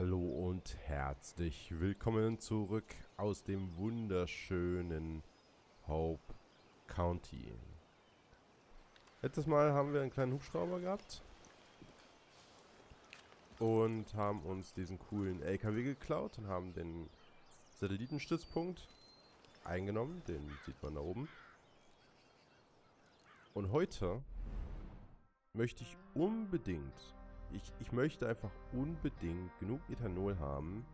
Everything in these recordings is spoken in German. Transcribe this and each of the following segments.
Hallo und herzlich willkommen zurück aus dem wunderschönen Hope County. Letztes Mal haben wir einen kleinen Hubschrauber gehabt und haben uns diesen coolen LKW geklaut und haben den Satellitenstützpunkt eingenommen. Den sieht man da oben. Und heute möchte ich unbedingt ich, ich möchte einfach unbedingt genug Ethanol haben,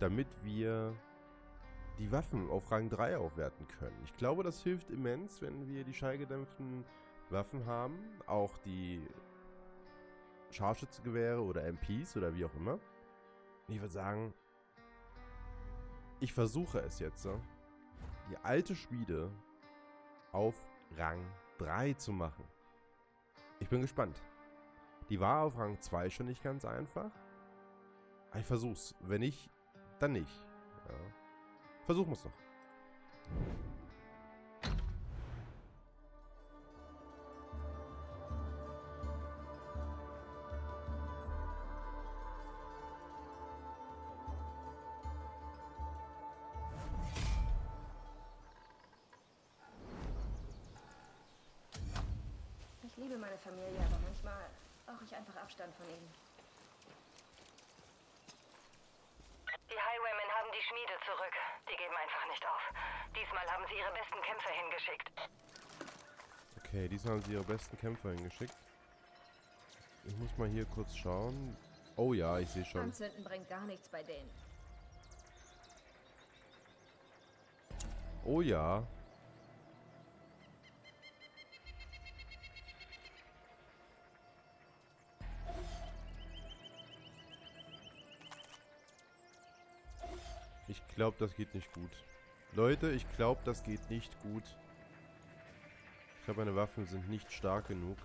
damit wir die Waffen auf Rang 3 aufwerten können. Ich glaube, das hilft immens, wenn wir die schallgedämpften Waffen haben. Auch die Scharfschützengewehre oder MPs oder wie auch immer. Ich würde sagen, ich versuche es jetzt, die alte Schmiede auf Rang 3 zu machen. Ich bin gespannt. Die war auf Rang 2 schon nicht ganz einfach. Aber ich versuch's. Wenn nicht, dann nicht. Ja. Versuchen wir's doch. Von ihnen. Die Highwaymen haben die Schmiede zurück. Die geben einfach nicht auf. Diesmal haben sie ihre besten Kämpfer hingeschickt. Okay, diesmal haben sie ihre besten Kämpfer hingeschickt. Ich muss mal hier kurz schauen. Oh ja, ich sehe schon. Anzünden bringt gar nichts bei denen. Oh ja. Ich glaube, das geht nicht gut. Leute, ich glaube, das geht nicht gut. Ich glaube, meine Waffen sind nicht stark genug.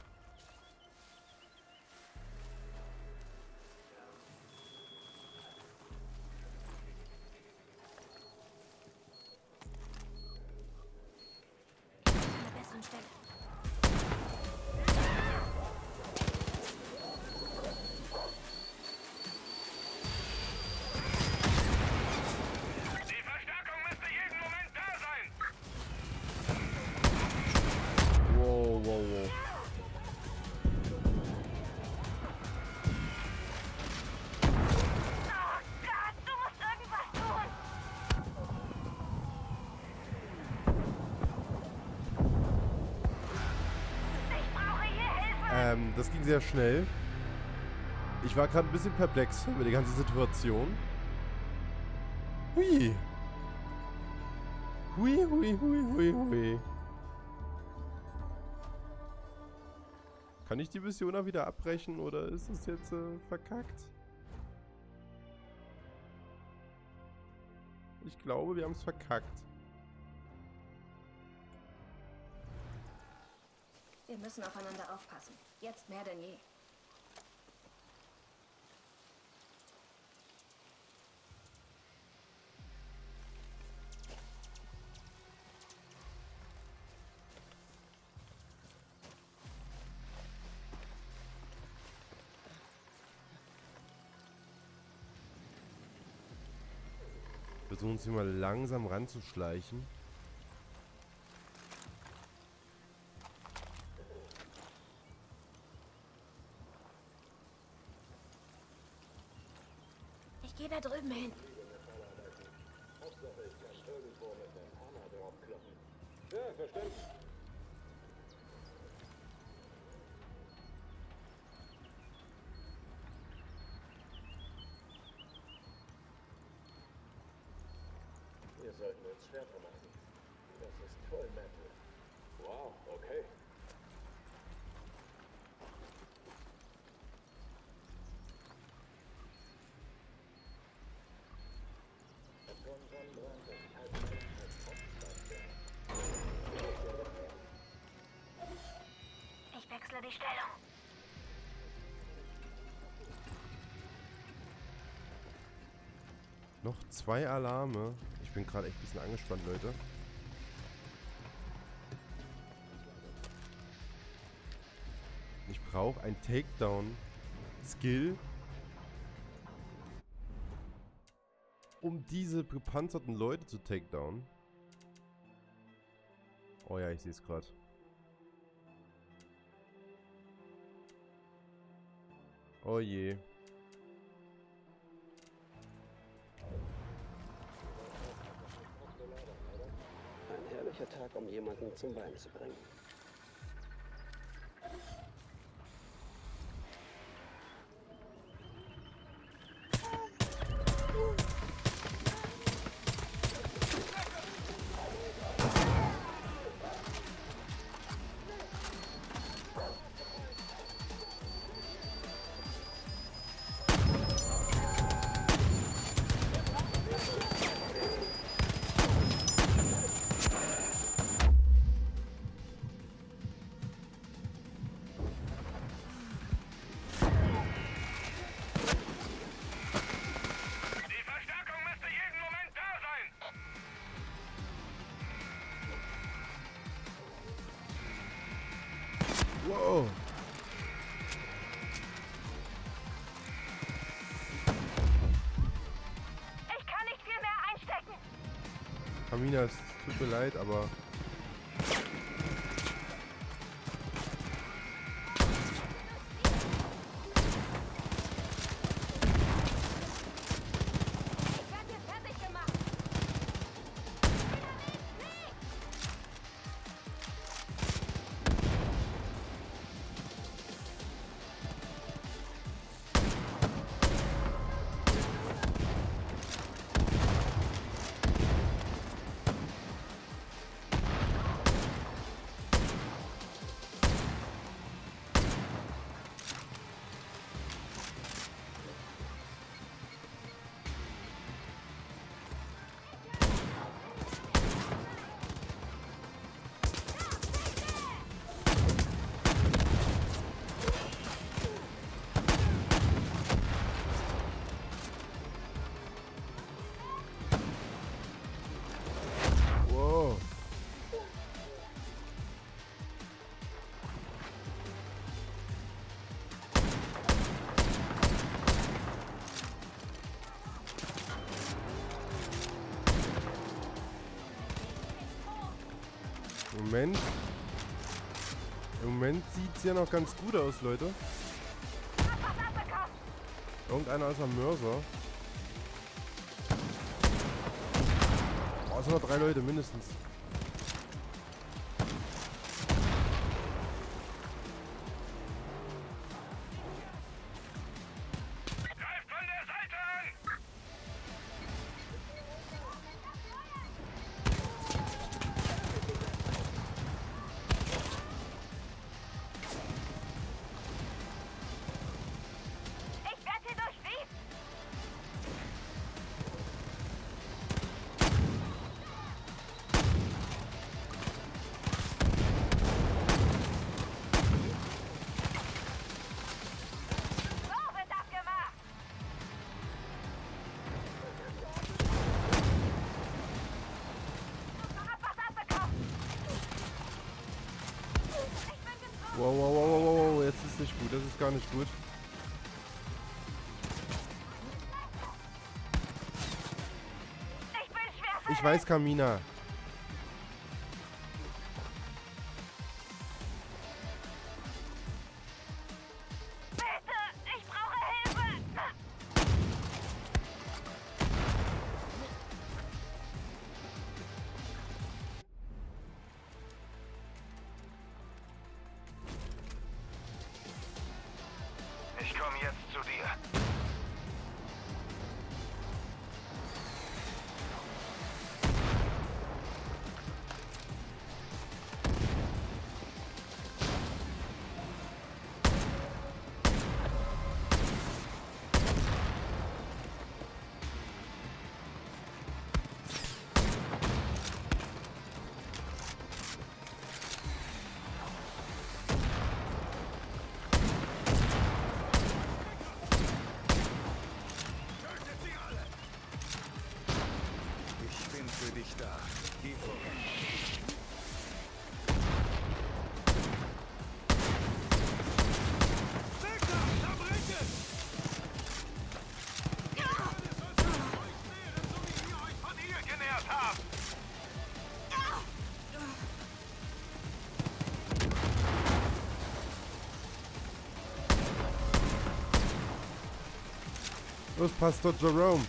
Das ging sehr schnell. Ich war gerade ein bisschen perplex über die ganze Situation. Hui. Hui, hui, hui, hui, hui. Kann ich die Mission auch wieder abbrechen oder ist es jetzt äh, verkackt? Ich glaube, wir haben es verkackt. Wir müssen aufeinander aufpassen. Jetzt mehr denn je. Versuchen hier mal langsam ranzuschleichen. Die Stellung. Noch zwei Alarme. Ich bin gerade echt ein bisschen angespannt, Leute. Ich brauche ein Takedown-Skill um diese gepanzerten Leute zu takedown. Oh ja, ich sehe es gerade. Oh je. Ein herrlicher Tag, um jemanden zum Weinen zu bringen. Wow. Ich kann nicht viel mehr einstecken. Kamina, es tut mir leid, aber... Moment. Im Moment sieht es ja noch ganz gut aus, Leute. Irgendeiner ist am Mörser. Oh, es sind noch drei Leute mindestens. Ich weiß, Kamina. It was Pastor Jerome.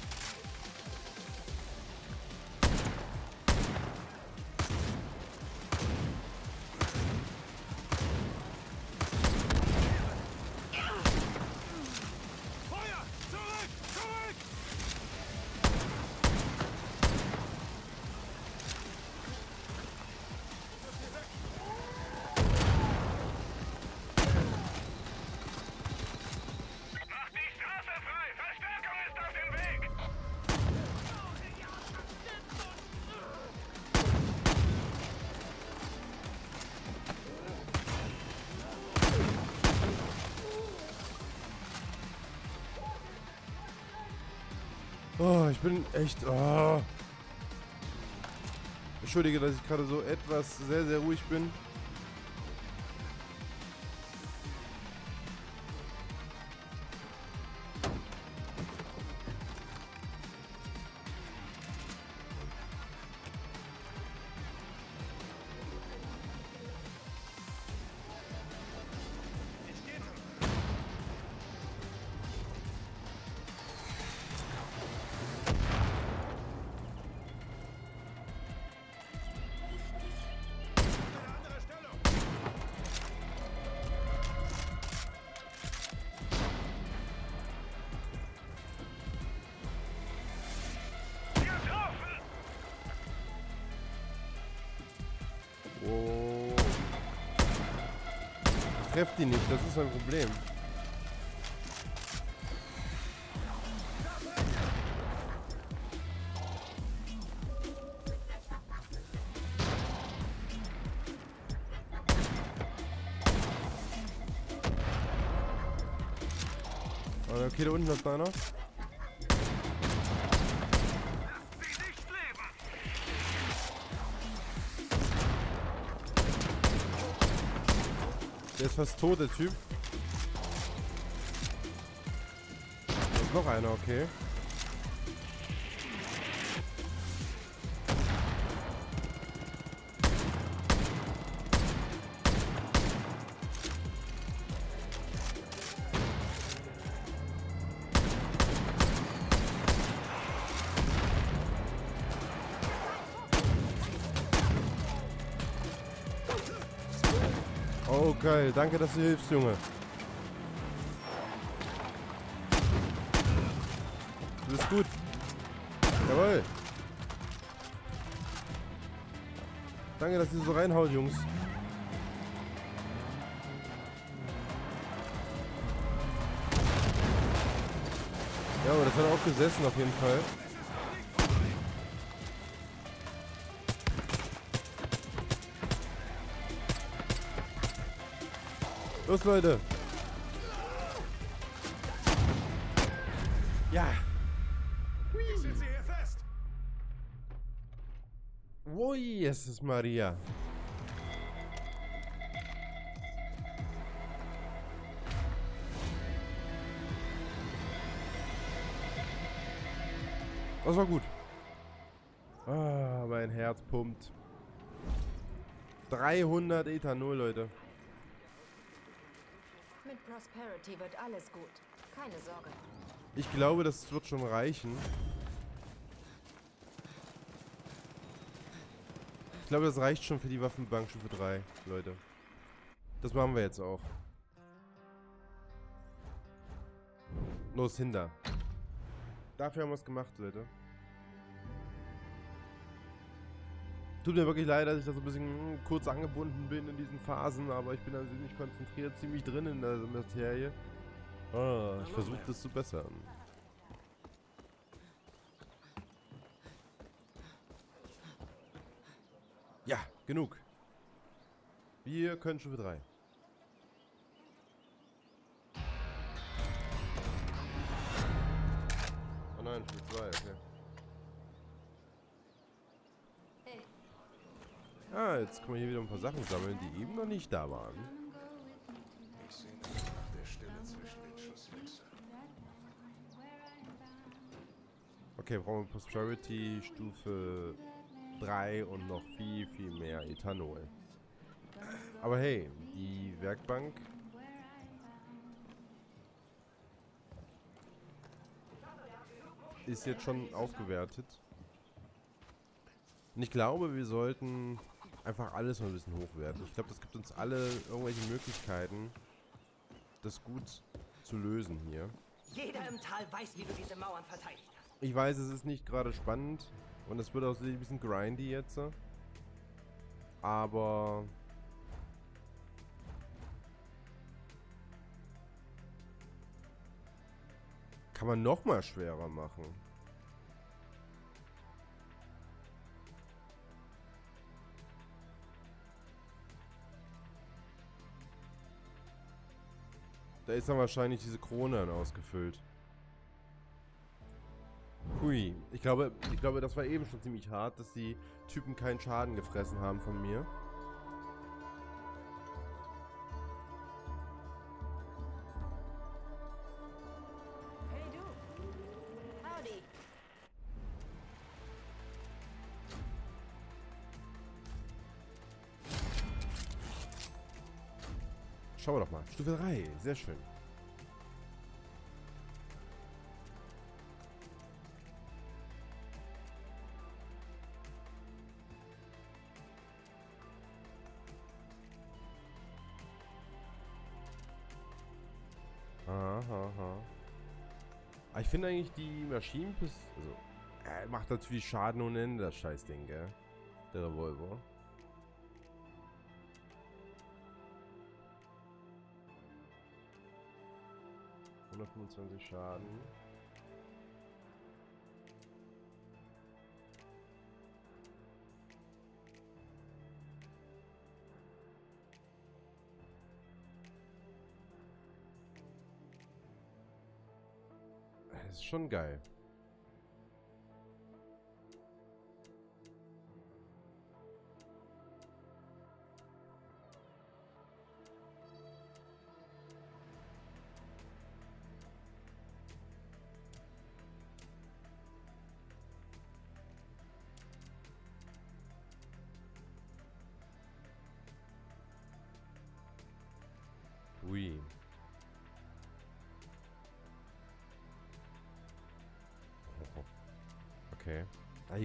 Echt. Oh. Entschuldige, dass ich gerade so etwas sehr, sehr ruhig bin. Treff die nicht, das ist mein Problem. Okay, da unten ist einer. Fast tot, der Typ. Da noch einer, okay. Geil. Danke, dass du hilfst, Junge. Du bist gut. Jawohl. Danke, dass ihr so reinhaut, Jungs. Ja, aber das hat auch gesessen auf jeden Fall. Los, Leute. Ja. Ich sitze hier fest! Oh, Jesus Maria. Das war gut. Ah, mein Herz pumpt. 300 Ethanol, Leute. Mit Prosperity wird alles gut. Keine Sorge. Ich glaube, das wird schon reichen. Ich glaube, das reicht schon für die Waffenbank Stufe 3, Leute. Das machen wir jetzt auch. Los, hinter. Dafür haben wir es gemacht, Leute. Tut mir wirklich leid, dass ich da so ein bisschen hm, kurz angebunden bin in diesen Phasen, aber ich bin da ziemlich konzentriert, ziemlich drin in der Materie. Ah, ich versuche das zu bessern. Ja, genug. Wir können Stufe 3. Oh nein, Stufe 2, okay. Jetzt können wir hier wieder ein paar Sachen sammeln, die eben noch nicht da waren. Ich mich nach der Stille zwischen den Schusswechseln. Okay, brauchen wir Prosperity Stufe 3 und noch viel, viel mehr Ethanol. Aber hey, die Werkbank. ist jetzt schon aufgewertet. Und ich glaube, wir sollten einfach alles mal ein bisschen hochwerten. Ich glaube, das gibt uns alle irgendwelche Möglichkeiten, das gut zu lösen hier. Jeder im Tal weiß, wie du diese Mauern verteidigt hast. Ich weiß, es ist nicht gerade spannend und es wird auch ein bisschen grindy jetzt. Aber kann man noch mal schwerer machen. Da ist dann wahrscheinlich diese Krone dann ausgefüllt. Hui. Ich glaube, ich glaube, das war eben schon ziemlich hart, dass die Typen keinen Schaden gefressen haben von mir. Stufe 3. Sehr schön. Aha, aha. Aber ich finde eigentlich die Maschinenpistole... Also, er macht natürlich Schaden ohne Ende, das Scheißding, gell? Der Revolver. ...125 Schaden. Das ist schon geil.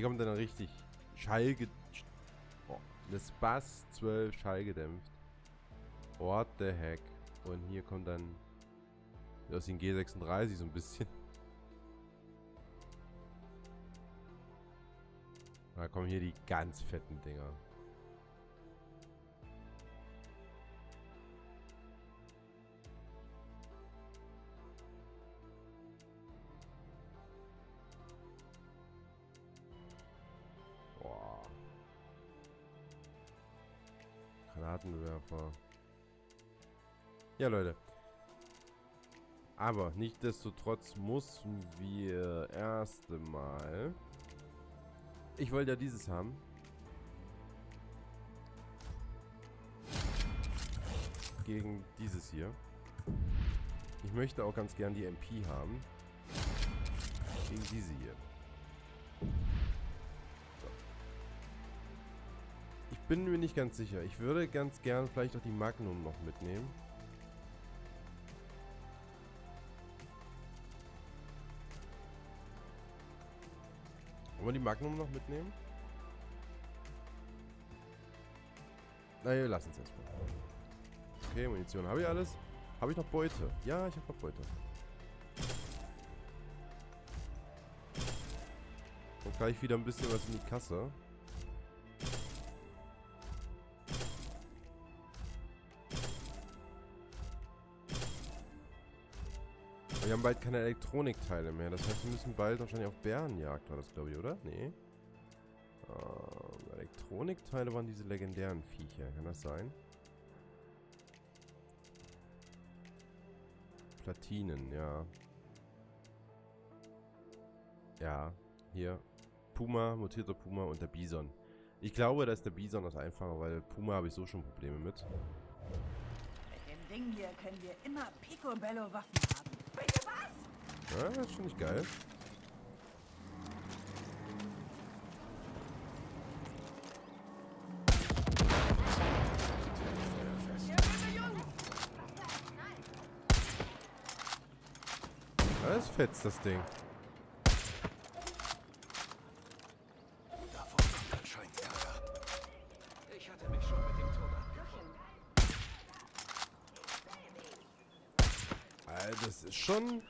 Kommt dann richtig Schall oh, das Bass 12 Schall gedämpft. What the heck. Und hier kommt dann aus den G36 so ein bisschen. Da kommen hier die ganz fetten Dinger. Granatenwerfer. Ja, Leute. Aber nichtsdestotrotz mussten wir erst mal. Ich wollte ja dieses haben. Gegen dieses hier. Ich möchte auch ganz gern die MP haben. Gegen diese hier. Bin mir nicht ganz sicher. Ich würde ganz gern vielleicht auch die Magnum noch mitnehmen. Wollen wir die Magnum noch mitnehmen? Na, wir lassen es erstmal. Okay, Munition habe ich alles. Habe ich noch Beute? Ja, ich habe noch Beute. Und gleich wieder ein bisschen was in die Kasse. Wir haben bald keine Elektronikteile mehr. Das heißt, wir müssen bald wahrscheinlich auf Bärenjagd, war das glaube ich, oder? Nee. Ähm, Elektronikteile waren diese legendären Viecher. Kann das sein? Platinen, ja. Ja, hier. Puma, mutierter Puma und der Bison. Ich glaube, da ist der Bison das einfacher, weil Puma habe ich so schon Probleme mit. Mit dem Ding hier können wir immer Picobello-Waffen. Bitte was? Ja, das schon nicht geil. Das fetzt, das Ding. Das ist schon... Wird!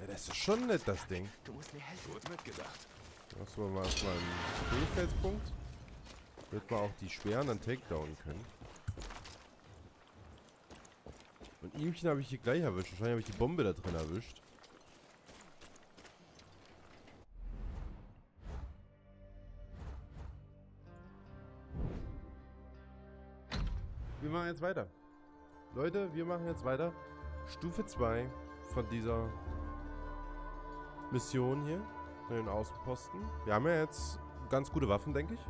Ja, das ist schon nett, das Ding. Gut mitgedacht. Lassen wir mal erstmal einen Fähigkeitspunkt. Damit wir auch die schweren dann takedownen können. Und ihmchen habe ich hier gleich erwischt. Wahrscheinlich habe ich die Bombe da drin erwischt. Jetzt weiter. Leute, wir machen jetzt weiter. Stufe 2 von dieser Mission hier. Von den Außenposten. Wir haben ja jetzt ganz gute Waffen, denke ich.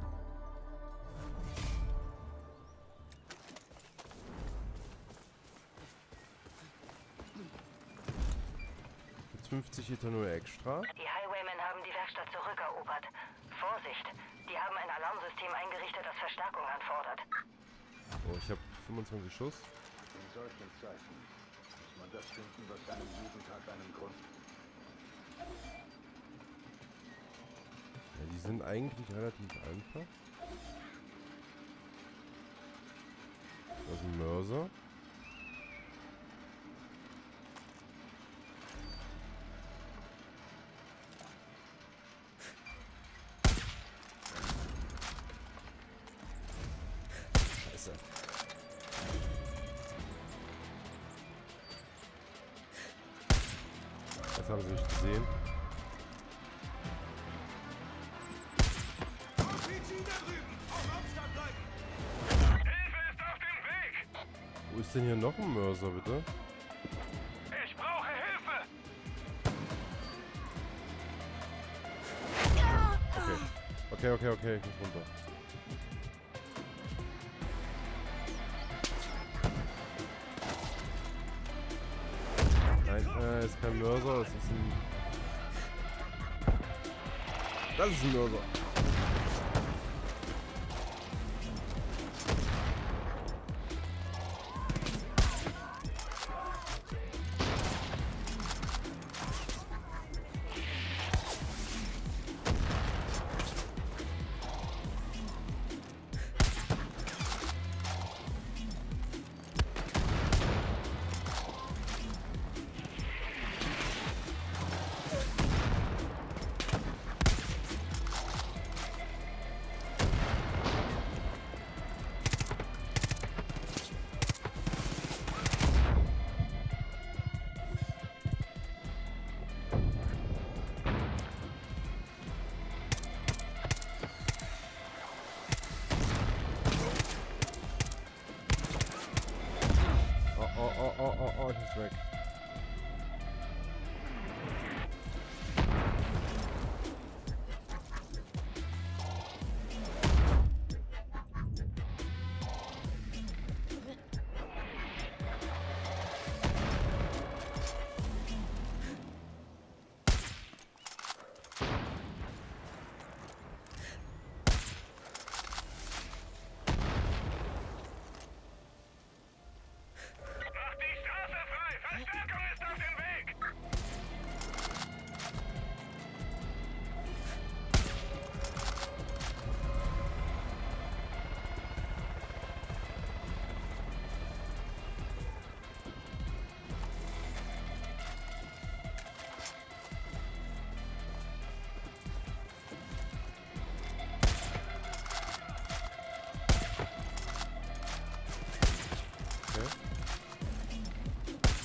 Jetzt 50 Liter nur extra. Die Highwaymen haben die Werkstatt zurückerobert. Vorsicht! Die haben ein Alarmsystem eingerichtet, das Verstärkung anfordert. Oh, ich habe 25 Schuss. In solchen Zeiten muss man das finden, was einem jeden Tag einen Grund Ja, die sind eigentlich relativ einfach. Das ist ein Mörser. Haben sie nicht gesehen. Wo ist denn hier noch ein Mörser, bitte? Ich brauche Hilfe! Okay. Okay, okay, okay, ich muss runter. Kein Mörser, das ist ein... Das ist ein Mörser.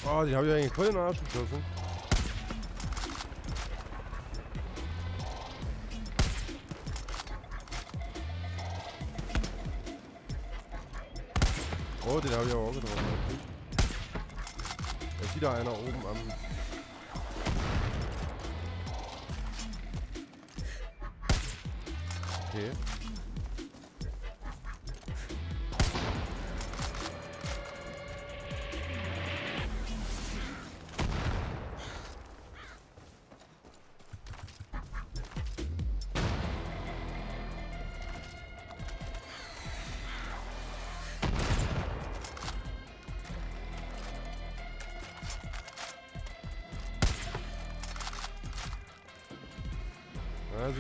Oh, die habe ich eigentlich voll in den Arsch geschossen.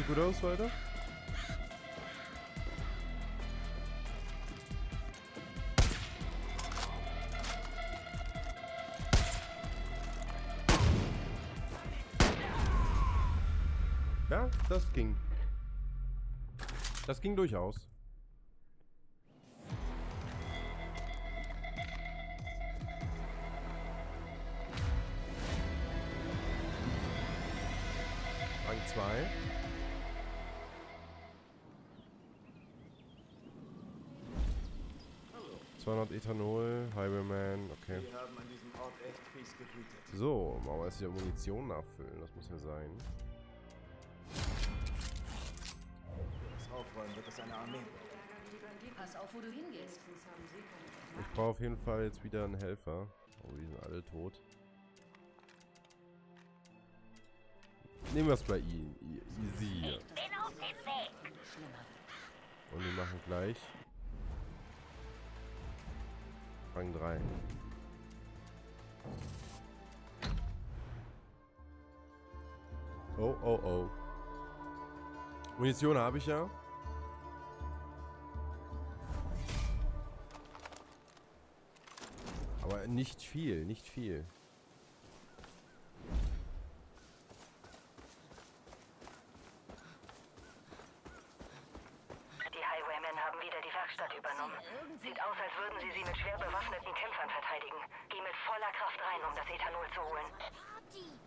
Gut aus, Leute. Ja, das ging. Das ging durchaus. Ethanol, Highwayman, okay. Wir haben an diesem Ort echt fies gewütet. So, mal erst wieder Munition nachfüllen, das muss ja sein. Für das Aufräumen wird es eine Armee. Pass auf, wo du hingehst. Ich brauche auf jeden Fall jetzt wieder einen Helfer. Oh, die sind alle tot. Nehmen wir es bei ihnen. Easy. Und wir machen gleich Rang 3. Oh, oh, oh. Munition habe ich ja. Aber nicht viel, nicht viel. Werkstatt übernommen. Sieht aus, als würden sie sie mit schwer bewaffneten Kämpfern verteidigen. Geh mit voller Kraft rein, um das Ethanol zu holen.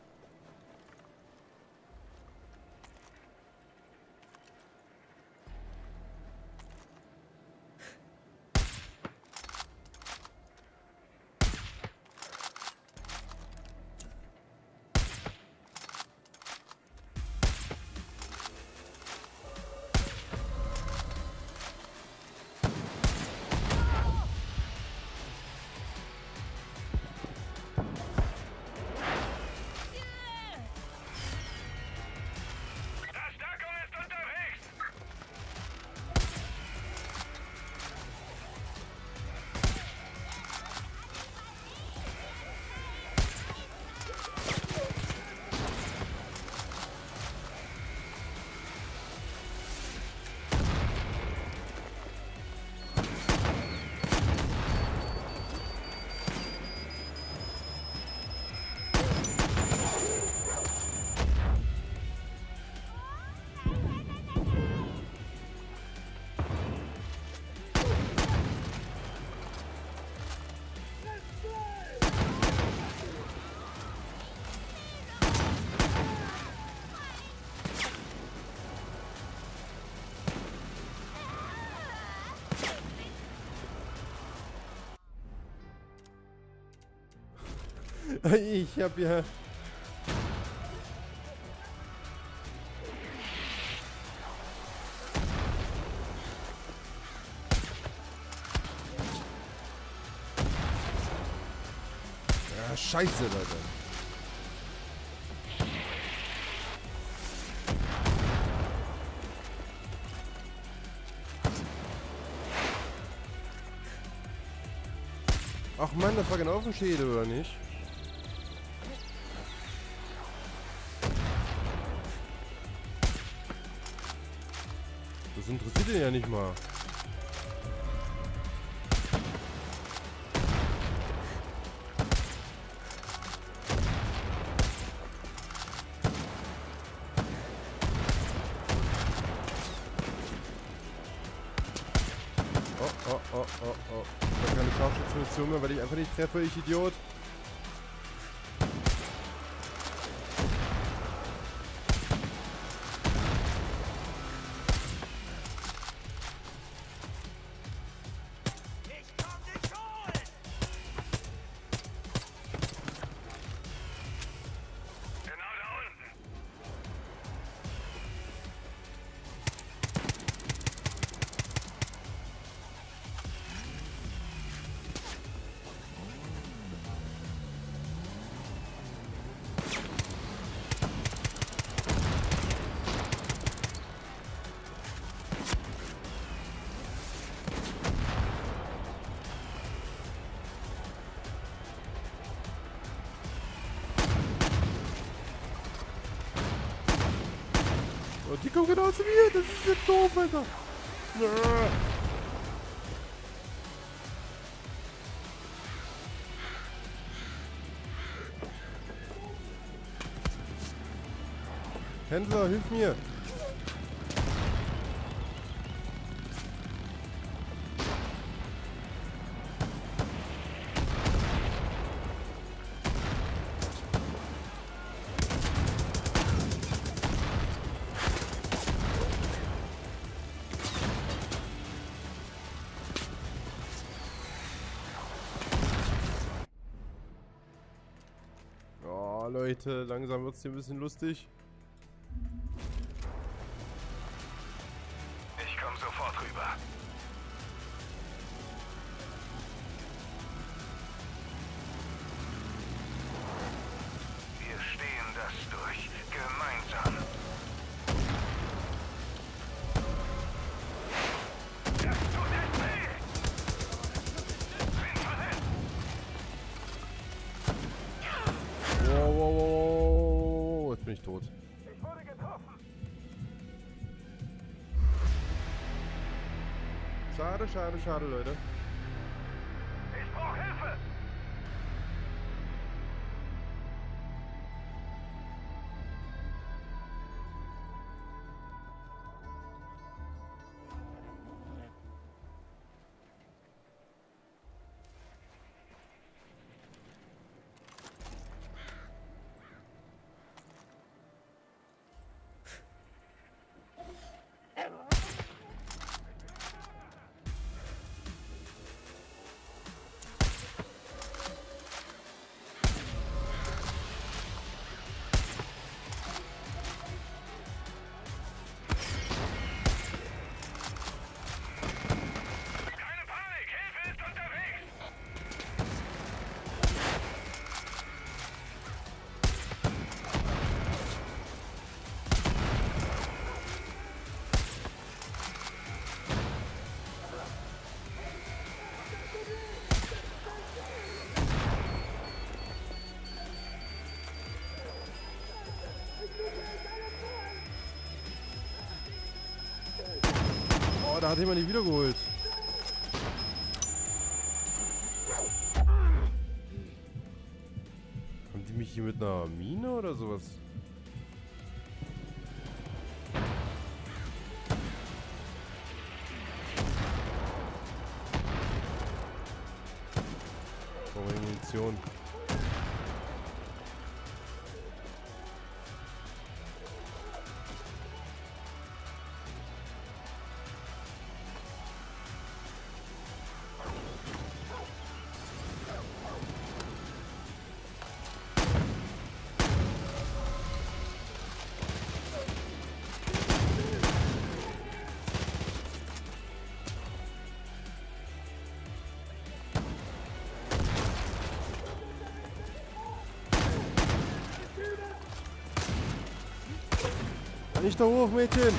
Ich hab ja... Ja, scheiße, Leute. Ach man, das war genau auf dem Schädel, oder nicht? Ihn ja nicht mal. Oh, oh, oh, oh, oh. Ich habe keine Scharfschützenmunition mehr, weil ich einfach nicht treffe, ich Idiot. Und die kommen genau zu mir. Das ist jetzt doof, Alter. Händler, hilf mir. Leute, langsam wird es hier ein bisschen lustig. Schade, schade, schade, Leute. Hat jemand die wiedergeholt. Haben die mich hier mit einer Mine oder sowas? Nicht da hoch, Mädchen!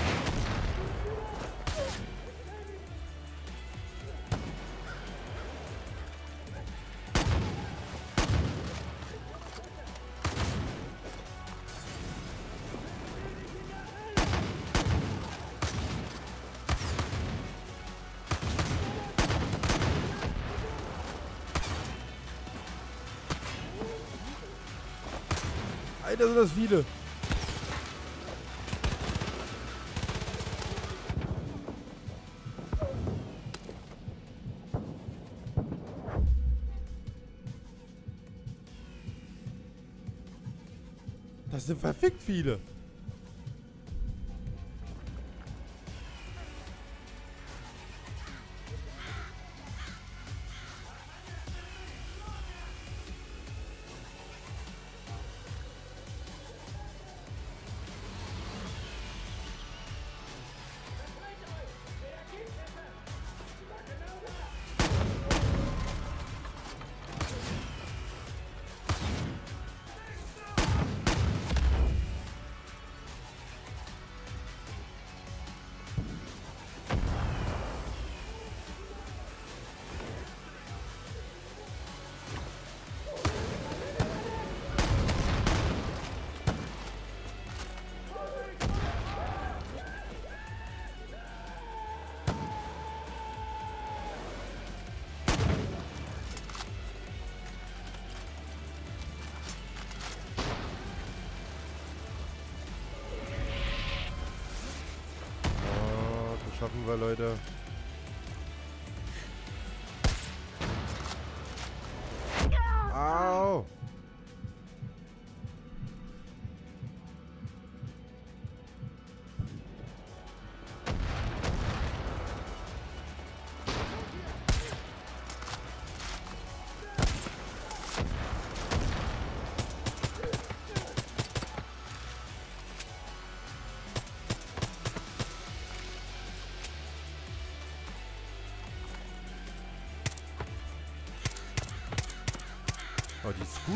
Alter, sind das viele! Das sind verfickt viele. Schaffen wir, Leute.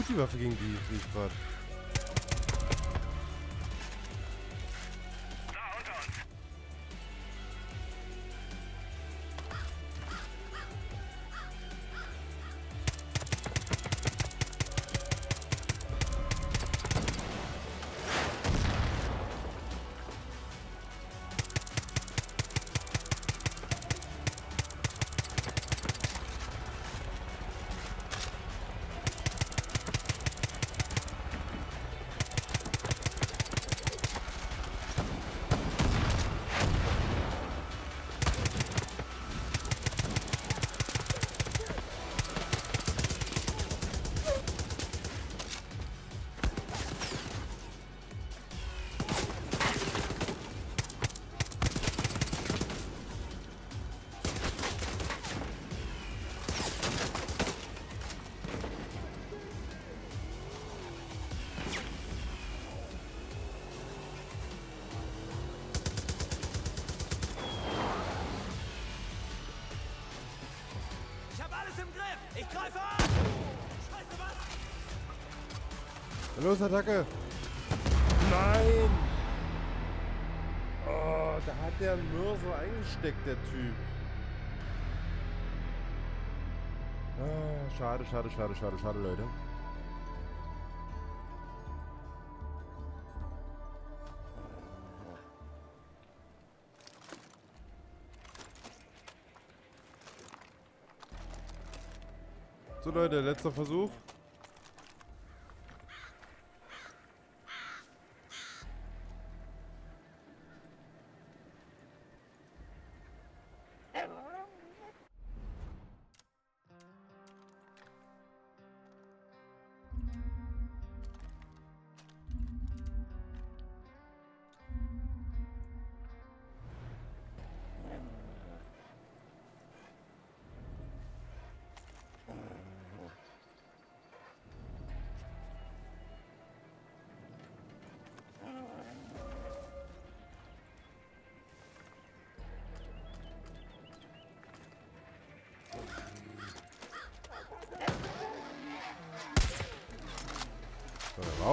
Oh, die Scooty-Waffe gegen die ich grad. Los, Attacke! Nein! Oh, da hat der Mörser eingesteckt, der Typ. Ah, schade, schade, schade, schade, schade, Leute. So Leute, letzter Versuch.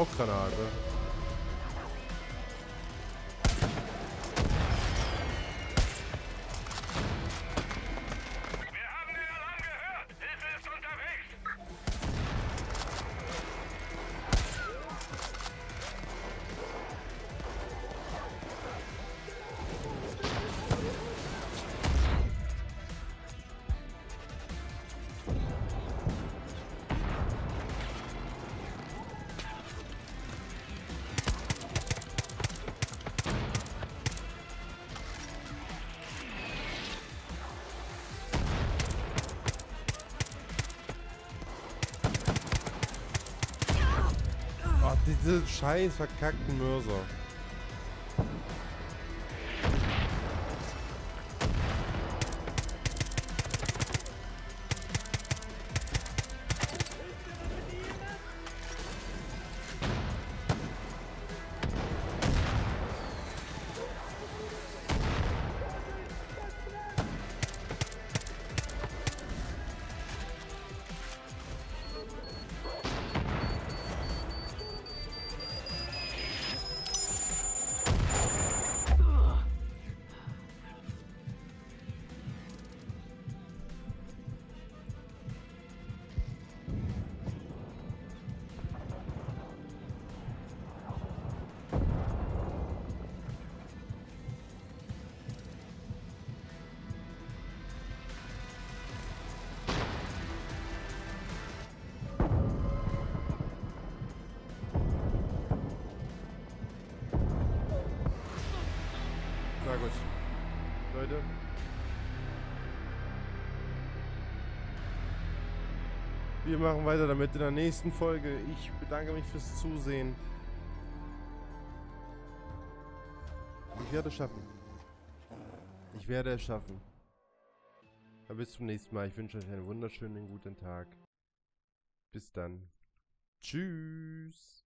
So, eine Rauchgranate. Diese scheiß verkackten Mörser. Wir machen weiter damit in der nächsten Folge. Ich bedanke mich fürs Zusehen. Ich werde es schaffen. Ich werde es schaffen. Aber bis zum nächsten Mal. Ich wünsche euch einen wunderschönen guten Tag. Bis dann. Tschüss.